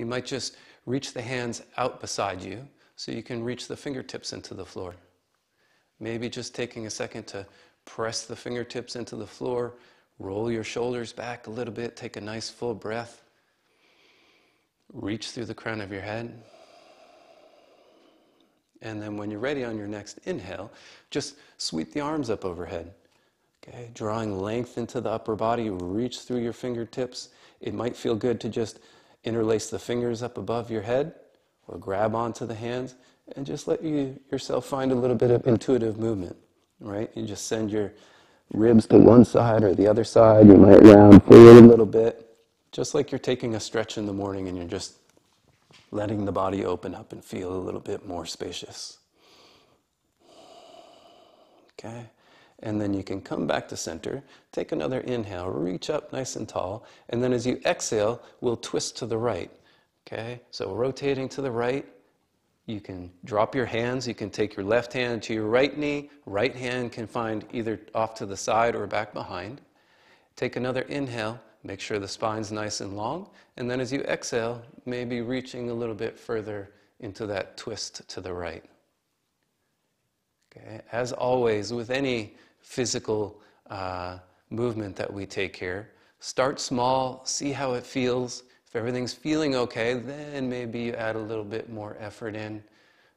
You might just reach the hands out beside you so you can reach the fingertips into the floor. Maybe just taking a second to press the fingertips into the floor, roll your shoulders back a little bit, take a nice full breath, reach through the crown of your head. And then when you're ready on your next inhale, just sweep the arms up overhead. Okay, drawing length into the upper body, reach through your fingertips. It might feel good to just interlace the fingers up above your head or grab onto the hands and just let you yourself find a little bit of intuitive movement, right? You just send your ribs to one side or the other side. You might round forward a little bit, just like you're taking a stretch in the morning and you're just letting the body open up and feel a little bit more spacious. Okay? And then you can come back to center, take another inhale, reach up nice and tall, and then as you exhale, we'll twist to the right. Okay? So rotating to the right, you can drop your hands. You can take your left hand to your right knee. Right hand can find either off to the side or back behind. Take another inhale. Make sure the spine's nice and long. And then as you exhale, maybe reaching a little bit further into that twist to the right. Okay? As always, with any physical uh, movement that we take here, start small, see how it feels. If everything's feeling okay, then maybe you add a little bit more effort in.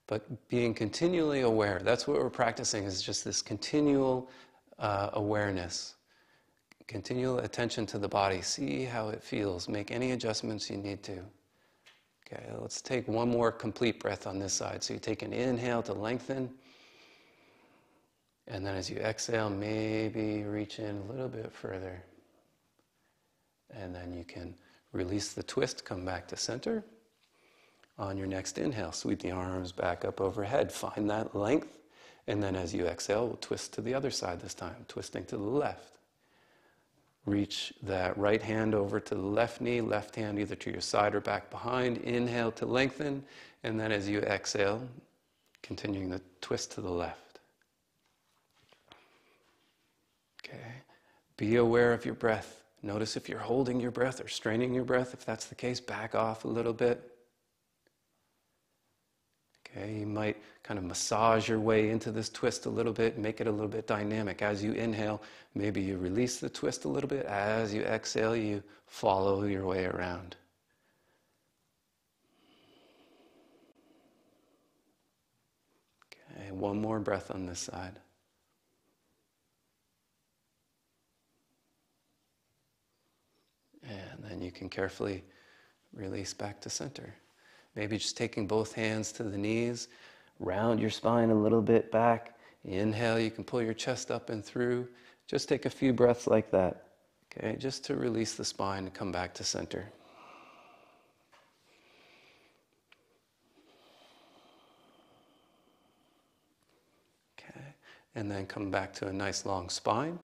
But being continually aware, that's what we're practicing, is just this continual uh, awareness continual attention to the body. See how it feels. Make any adjustments you need to. Okay, let's take one more complete breath on this side. So you take an inhale to lengthen. And then as you exhale, maybe reach in a little bit further. And then you can release the twist, come back to center. On your next inhale, sweep the arms back up overhead. Find that length. And then as you exhale, we'll twist to the other side this time, twisting to the left. Reach that right hand over to the left knee, left hand either to your side or back behind. Inhale to lengthen, and then as you exhale, continuing the twist to the left. Okay. Be aware of your breath. Notice if you're holding your breath or straining your breath. If that's the case, back off a little bit. Okay, you might kind of massage your way into this twist a little bit, make it a little bit dynamic. As you inhale, maybe you release the twist a little bit. As you exhale, you follow your way around. Okay, one more breath on this side. And then you can carefully release back to center. Maybe just taking both hands to the knees, round your spine a little bit back. Inhale, you can pull your chest up and through. Just take a few breaths like that, okay, just to release the spine and come back to center. Okay, and then come back to a nice long spine.